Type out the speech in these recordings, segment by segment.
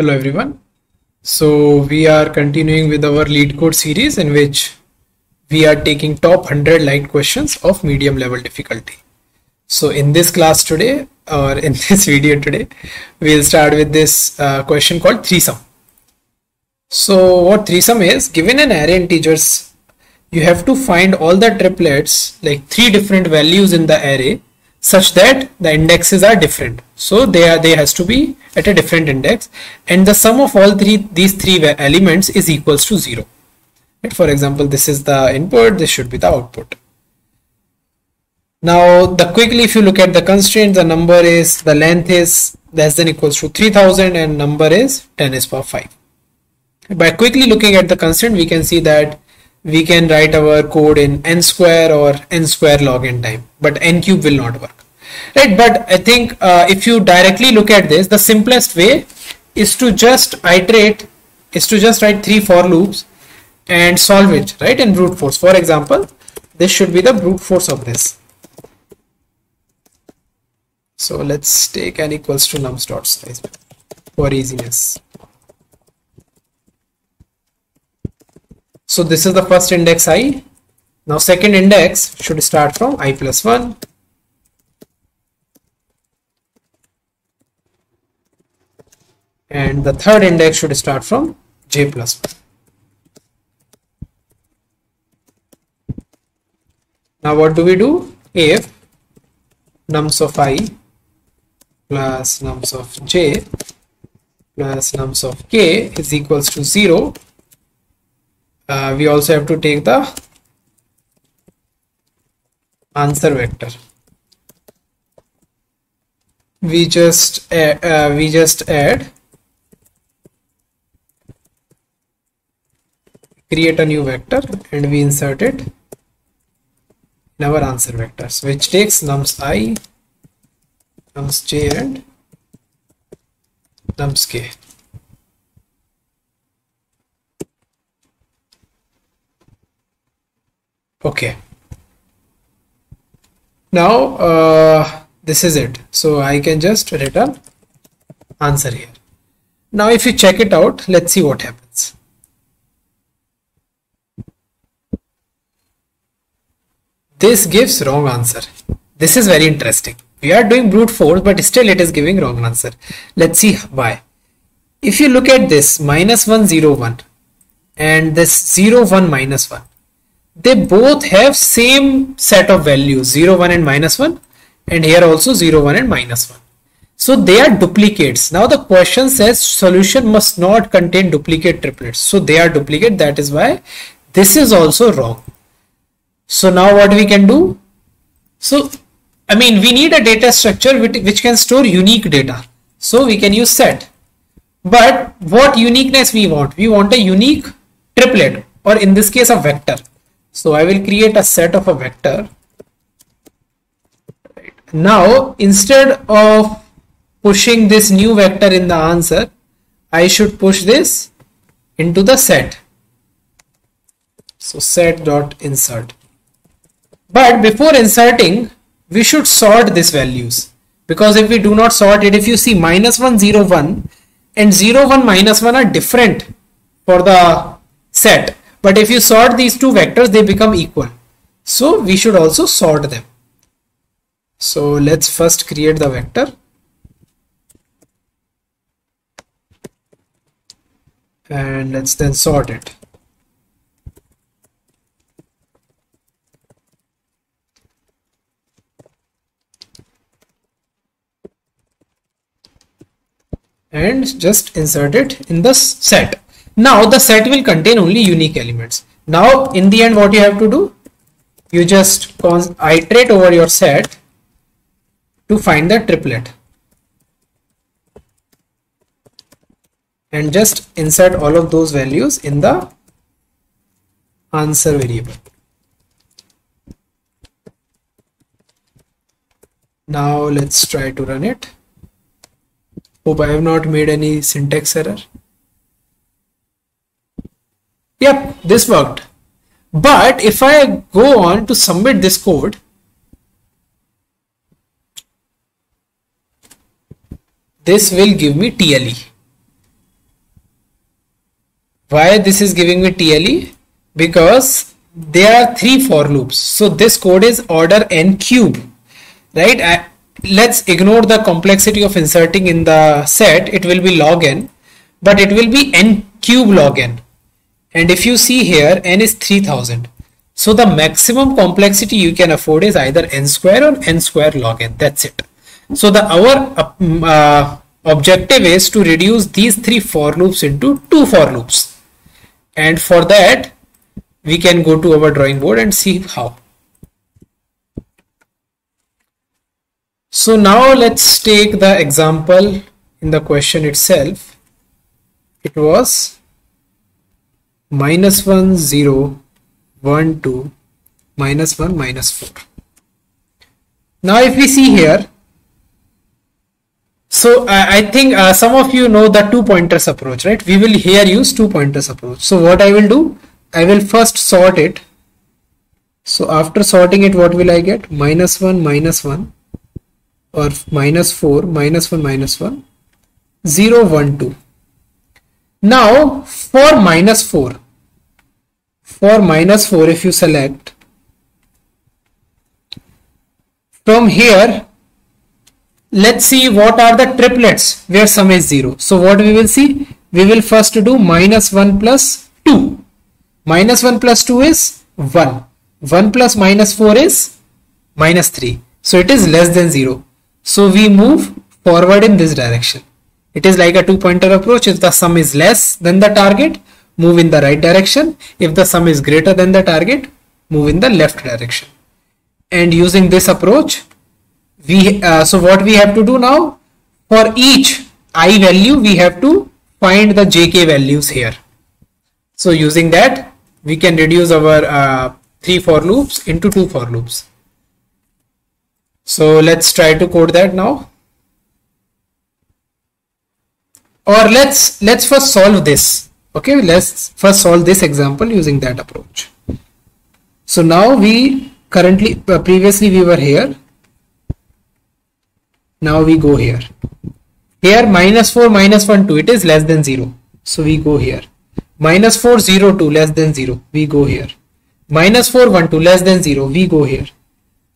Hello everyone. So we are continuing with our LeetCode series in which we are taking top 100 light questions of medium level difficulty. So in this class today or in this video today, we'll start with this uh, question called 3Sum. So what 3Sum is, given an array integers, you have to find all the triplets like three different values in the array such that the indexes are different so they are they has to be at a different index and the sum of all three these three elements is equals to zero. Right? for example this is the input this should be the output. Now the quickly if you look at the constraint the number is the length is less than equals to 3000 and number is 10 is power 5 by quickly looking at the constraint we can see that we can write our code in n square or n square log n time but n cube will not work right but i think uh, if you directly look at this the simplest way is to just iterate is to just write three for loops and solve it right in brute force for example this should be the brute force of this so let's take n equals to nums dot size for easiness So this is the first index i. Now second index should start from i plus 1. And the third index should start from j plus 1. Now what do we do? If nums of i plus nums of j plus nums of k is equals to 0 uh, we also have to take the answer vector we just add, uh, we just add create a new vector and we insert it in our answer vectors which takes nums i nums j and nums k. Okay. Now uh, this is it. So I can just return answer here. Now if you check it out let's see what happens this gives wrong answer. This is very interesting. We are doing brute force but still it is giving wrong answer. Let's see why. If you look at this minus 1 0 1 and this 0 1 minus 1 they both have same set of values 0 1 and minus 1 and here also 0 1 and minus 1 so they are duplicates. Now the question says solution must not contain duplicate triplets. So they are duplicate. That is why this is also wrong so now what we can do so i mean we need a data structure which, which can store unique data so we can use set but what uniqueness we want we want a unique triplet or in this case a vector so I will create a set of a vector. Now instead of pushing this new vector in the answer, I should push this into the set. So set dot insert. But before inserting, we should sort these values. Because if we do not sort it, if you see minus 1, 0, 1 and 0, 1, minus 1 are different for the set. But if you sort these two vectors they become equal. So we should also sort them. So let's first create the vector. And let's then sort it and just insert it in the set now the set will contain only unique elements. Now in the end what you have to do? You just iterate over your set to find the triplet. And just insert all of those values in the answer variable. Now let's try to run it. Hope I have not made any syntax error. Yep, this worked. But if I go on to submit this code, this will give me TLE. why this is giving me TLE because there are three for loops so this code is order n cube right let's ignore the complexity of inserting in the set. It will be log n but it will be n cube log n. And if you see here n is 3000 so the maximum complexity you can afford is either n square or n square log n. That's it. So the our uh, objective is to reduce these three for loops into two for loops. And for that we can go to our drawing board and see how so now let's take the example in the question itself it was minus 1 0 1 2 minus 1 minus 4 now if we see here so uh, I think uh, some of you know the two pointers approach, right? We will here use two pointers approach. So what I will do, I will first sort it. So after sorting it, what will I get? Minus 1, minus 1 or minus 4, minus 1, minus 1, 0, 1, 2. Now for minus 4, for minus 4 if you select, from here let's see what are the triplets where sum is 0. So what we will see? We will first do minus 1 plus 2. Minus 1 plus 2 is 1. 1 plus minus 4 is minus 3. So it is less than 0. So we move forward in this direction. It is like a two pointer approach. If the sum is less than the target, move in the right direction. If the sum is greater than the target, move in the left direction. And using this approach, we uh, so what we have to do now for each i value we have to find the jk values here so using that we can reduce our uh, three for loops into two for loops so let's try to code that now. Or let's let's first solve this. Okay let's first solve this example using that approach. So now we currently uh, previously we were here. Now we go here. Here minus 4 minus 1 2 it is less than 0 so we go here. Minus 4 0 2 less than 0 we go here. Minus 4 1 2 less than 0 we go here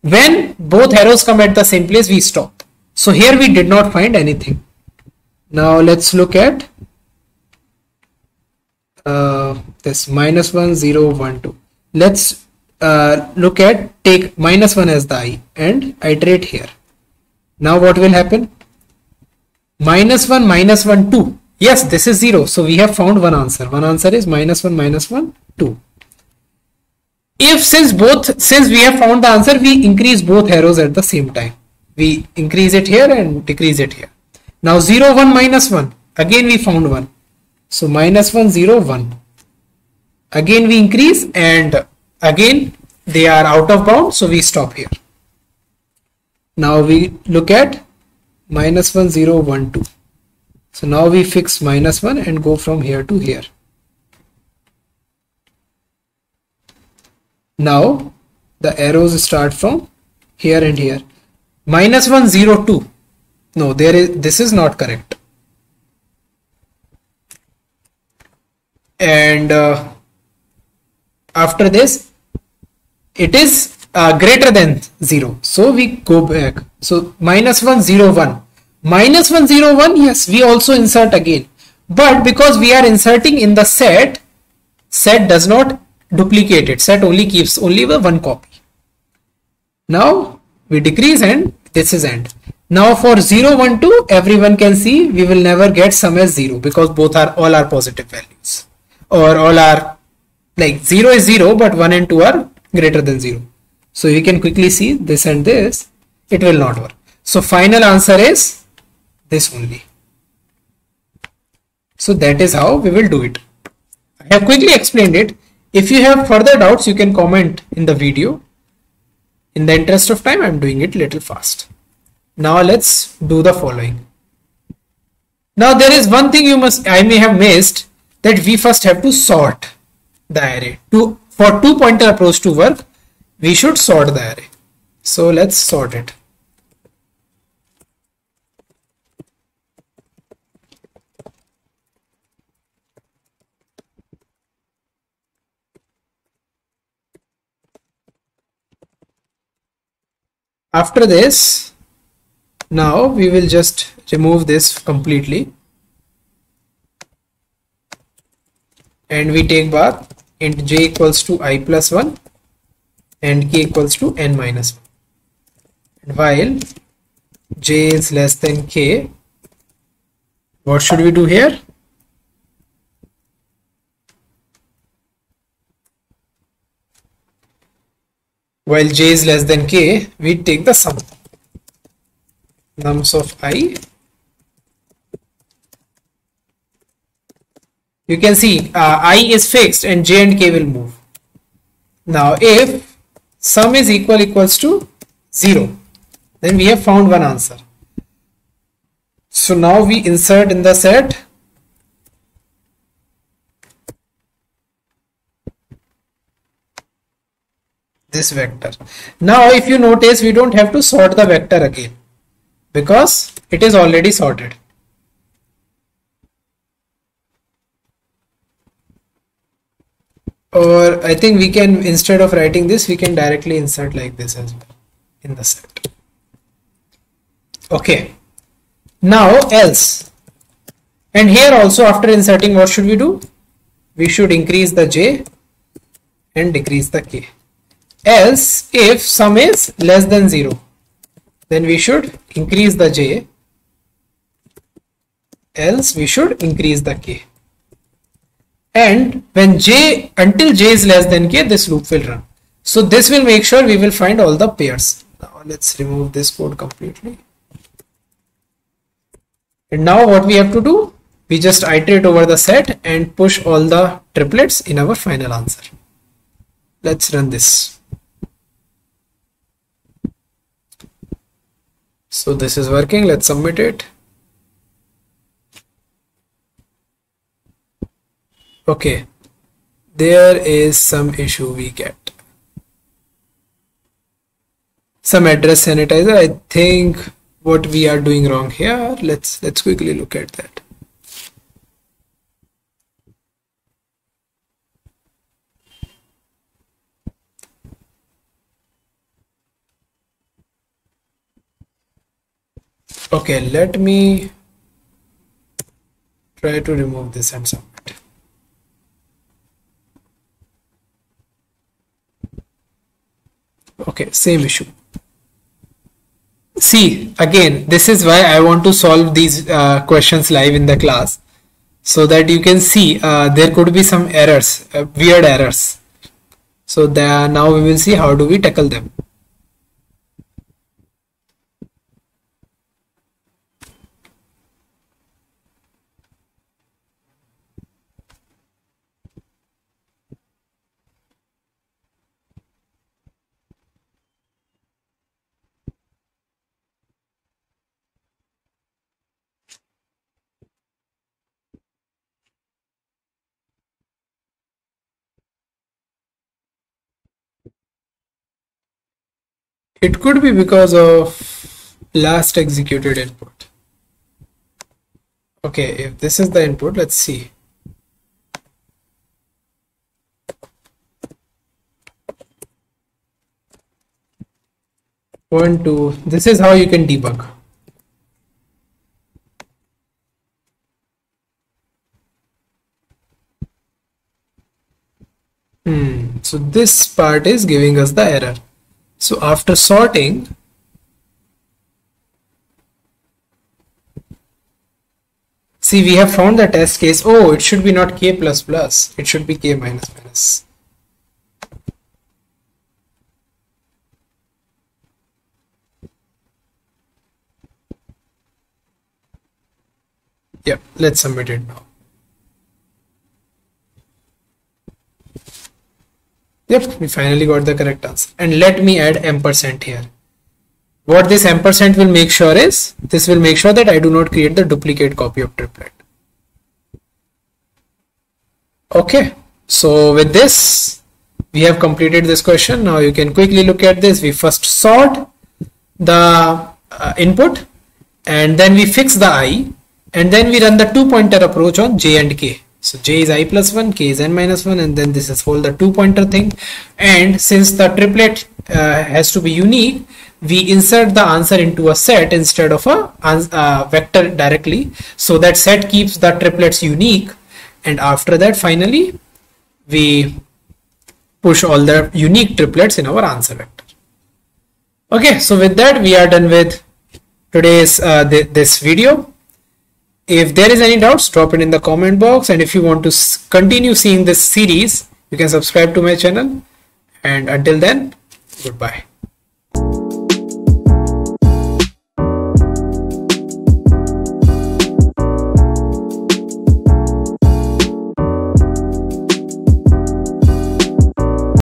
when both arrows come at the same place we stop so here we did not find anything now let's look at uh, this minus 1 0 1 2 let's uh, look at take minus 1 as the i and iterate here now what will happen? Minus 1, minus 1, 2. Yes, this is 0. So we have found one answer. One answer is minus 1, minus 1, 2. If since both, since we have found the answer, we increase both arrows at the same time. We increase it here and decrease it here. Now 0, 1, minus 1. Again we found 1. So minus 1, 0, 1. Again we increase and again they are out of bound. So we stop here. Now we look at minus 1, 0, 1, 2. So now we fix minus 1 and go from here to here. Now the arrows start from here and here. Minus 1, 0, 2. No, there is this is not correct. And uh, after this, it is uh, greater than 0 so we go back so minus 1 0 1 minus 1 0 1 yes we also insert again but because we are inserting in the set set does not duplicate it set only keeps only one copy now we decrease and this is end now for 0 1 2 everyone can see we will never get sum as 0 because both are all are positive values or all are like 0 is 0 but 1 and 2 are greater than 0 so you can quickly see this and this, it will not work. So final answer is this only. So that is how we will do it. I have quickly explained it. If you have further doubts, you can comment in the video. In the interest of time, I'm doing it little fast. Now let's do the following. Now there is one thing you must, I may have missed that we first have to sort the array. To, for two pointer approach to work, we should sort the array so let's sort it after this now we will just remove this completely. And we take back int j equals to i plus 1 and k equals to n minus 1 and while j is less than k what should we do here while j is less than k we take the sum. Nums of i. You can see uh, i is fixed and j and k will move. Now if sum is equal equals to 0 then we have found one answer. So now we insert in the set this vector. Now if you notice we don't have to sort the vector again because it is already sorted. Or I think we can instead of writing this we can directly insert like this as well in the set. Okay. Now else. And here also after inserting what should we do? We should increase the j and decrease the k else if sum is less than 0 then we should increase the j. Else we should increase the k. And when j until j is less than k this loop will run. So this will make sure we will find all the pairs. Now let's remove this code completely. And now what we have to do? We just iterate over the set and push all the triplets in our final answer. Let's run this so this is working. Let's submit it. Okay. There is some issue we get. Some address sanitizer. I think what we are doing wrong here. Let's let's quickly look at that okay let me try to remove this and some okay same issue. See again this is why I want to solve these uh, questions live in the class so that you can see uh, there could be some errors uh, weird errors. So now we will see how do we tackle them It could be because of last executed input. Okay, if this is the input, let's see. One, two, this is how you can debug. Hmm, so this part is giving us the error. So after sorting, see we have found the test case. Oh, it should be not k plus plus. It should be k minus minus. Yep, let's submit it now. Yep, we finally got the correct answer. And let me add ampersand here. What this ampersand will make sure is, this will make sure that I do not create the duplicate copy of triplet. Okay, so with this, we have completed this question. Now you can quickly look at this. We first sort the uh, input and then we fix the i and then we run the two pointer approach on j and k so j is i plus 1, k is n minus 1 and then this is whole the two pointer thing. And since the triplet uh, has to be unique, we insert the answer into a set instead of a uh, vector directly. So that set keeps the triplets unique. And after that finally we push all the unique triplets in our answer vector. Okay so with that we are done with today's uh, th this video if there is any doubts drop it in the comment box. And if you want to continue seeing this series you can subscribe to my channel. And until then goodbye